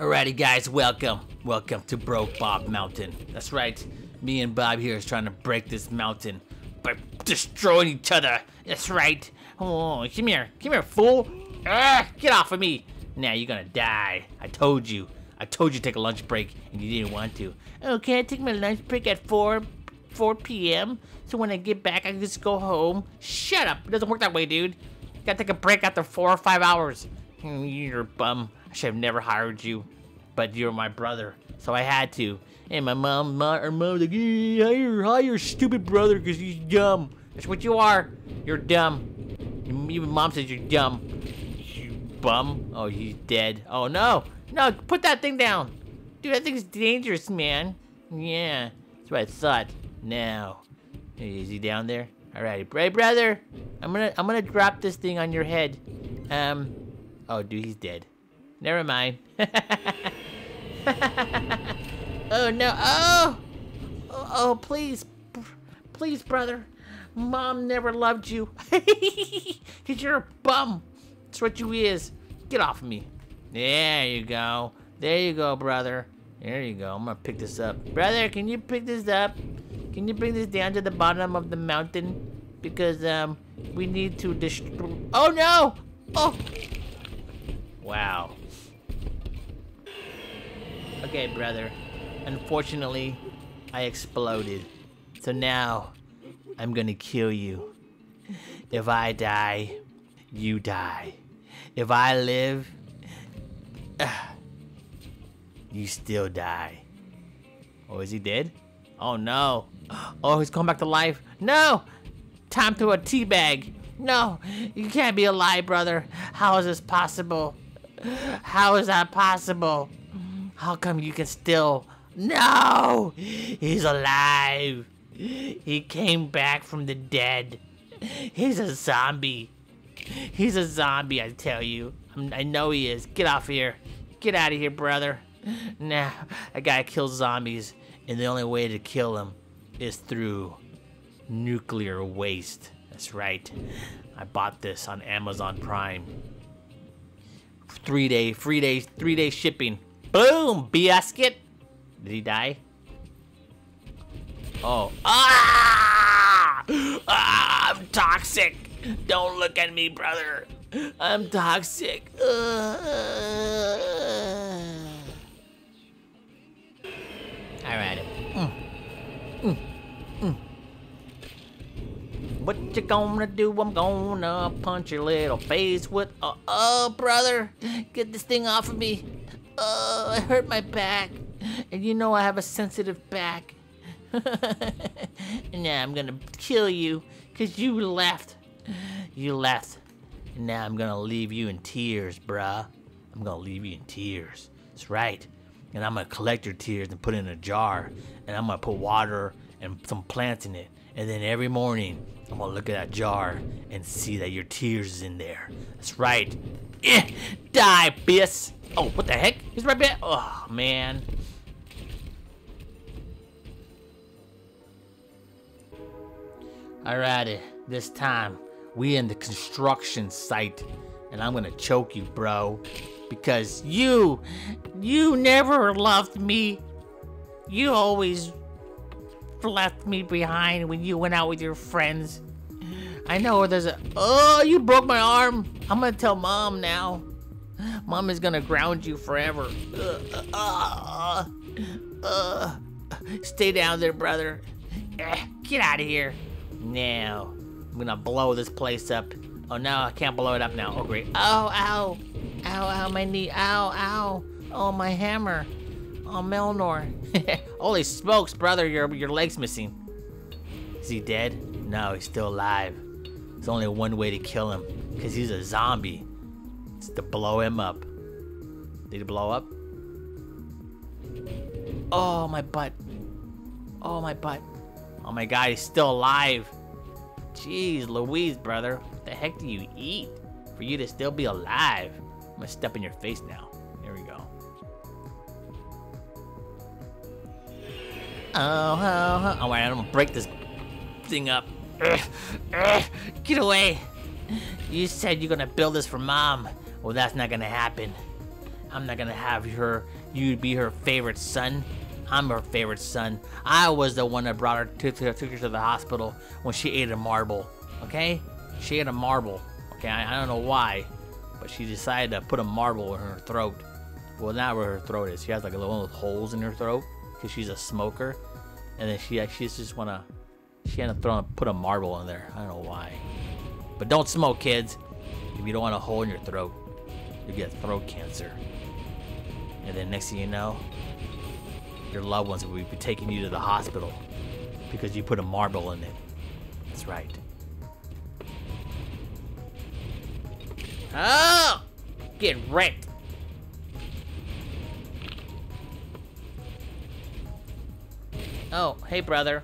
Alrighty, guys, welcome. Welcome to Broke Bob Mountain. That's right. Me and Bob here is trying to break this mountain by destroying each other. That's right. Oh, come here. Come here, fool. Ah, get off of me. Now you're gonna die. I told you. I told you to take a lunch break, and you didn't want to. Can I take my lunch break at 4 4 p.m. So when I get back, I can just go home. Shut up. It doesn't work that way, dude. You gotta take a break after four or five hours. Hmm, You're a bum. I should have never hired you. But you're my brother, so I had to. And my mom, my, her mom like, "Eh, hire, hire stupid brother because he's dumb. That's what you are. You're dumb. Even mom says you're dumb. You bum. Oh, he's dead. Oh, no. No, put that thing down. Dude, that thing's dangerous, man. Yeah, that's what I thought. Now, is he down there? Alrighty, hey brother, I'm gonna I'm gonna drop this thing on your head. Um, oh dude, he's dead. Never mind. oh no! Oh, oh, oh please, please, brother. Mom never loved you. Cause you're a bum. That's what you is. Get off of me. There you go. There you go, brother. There you go. I'm gonna pick this up. Brother, can you pick this up? Can you bring this down to the bottom of the mountain? Because, um, we need to destroy. Oh no! Oh! Wow. Okay, brother. Unfortunately, I exploded. So now, I'm gonna kill you. If I die, you die. If I live, you still die. Oh, is he dead? Oh no. Oh, he's coming back to life. No! Time to a teabag. No, you can't be alive, brother. How is this possible? How is that possible? How come you can still? No! He's alive. He came back from the dead. He's a zombie. He's a zombie, I tell you. I know he is. Get off here. Get out of here, brother. Nah, I gotta kill zombies, and the only way to kill them is through nuclear waste. That's right. I bought this on Amazon Prime. Three day, free day, three day shipping. Boom! Biscuit. Did he die? Oh. Ah! ah! I'm toxic. Don't look at me, brother. I'm toxic. Alright. Mm. Mm. Mm. What you gonna do? I'm gonna punch your little face with. Oh, oh, brother, get this thing off of me. Oh, I hurt my back, and you know I have a sensitive back. And now I'm gonna kill you, cause you left. You left, and now I'm gonna leave you in tears, bruh. I'm gonna leave you in tears. That's right. And I'm gonna collect your tears and put it in a jar, and I'm gonna put water and some plants in it. And then every morning, I'm gonna look at that jar and see that your tears is in there. That's right. Eh, die, bis. Oh, what the heck? He's right back. Oh, man. Alrighty, this time we in the construction site, and I'm gonna choke you, bro, because you, you never loved me. You always left me behind when you went out with your friends. I know where there's a. Oh, you broke my arm. I'm gonna tell mom now. Mom is gonna ground you forever. Uh, uh. Stay down there, brother. Get out of here. Now, I'm gonna blow this place up. Oh no, I can't blow it up now. Oh great. Oh, ow. Ow, ow, my knee. Ow, ow. Oh, my hammer. Oh, Mjolnir. Holy smokes, brother, your, your leg's missing. Is he dead? No, he's still alive. There's only one way to kill him, because he's a zombie. To blow him up. Did he blow up? Oh, my butt. Oh, my butt. Oh my god, he's still alive. Jeez Louise, brother. What the heck do you eat for you to still be alive? I'm gonna step in your face now. There we go. Oh, oh, oh. oh wait, I'm gonna break this thing up. Ugh, ugh, get away. You said you're gonna build this for mom. Well, that's not gonna happen. I'm not gonna have her, you be her favorite son. I'm her favorite son. I was the one that brought her to, to, took her to the hospital when she ate a marble. Okay? She ate a marble. Okay, I, I don't know why, but she decided to put a marble in her throat. Well, not where her throat is. She has like a little holes in her throat because she's a smoker, and then she she just wanna she ended up throwing put a marble in there. I don't know why, but don't smoke, kids. If you don't want a hole in your throat, you get throat cancer. And then next thing you know, your loved ones will be taking you to the hospital because you put a marble in it. That's right. Oh! Get wrecked. Oh, hey, brother.